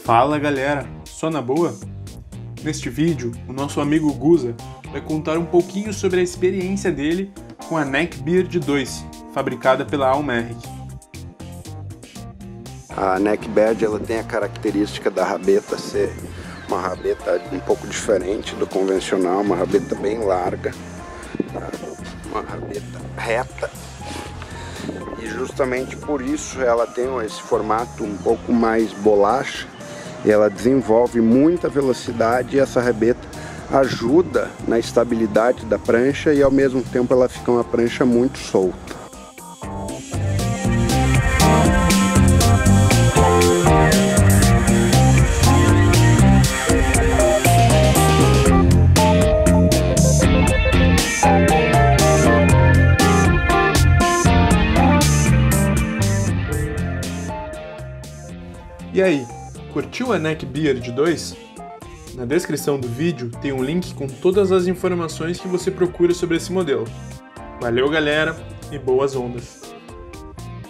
Fala galera, só na boa? Neste vídeo, o nosso amigo Guza vai contar um pouquinho sobre a experiência dele com a Neckbeard 2, fabricada pela Almeric. A Neckbeard ela tem a característica da rabeta ser uma rabeta um pouco diferente do convencional, uma rabeta bem larga, uma rabeta reta e justamente por isso ela tem esse formato um pouco mais bolacha e ela desenvolve muita velocidade e essa rabeta ajuda na estabilidade da prancha e ao mesmo tempo ela fica uma prancha muito solta. E aí, curtiu a Neckbeard 2? Na descrição do vídeo tem um link com todas as informações que você procura sobre esse modelo. Valeu galera e boas ondas!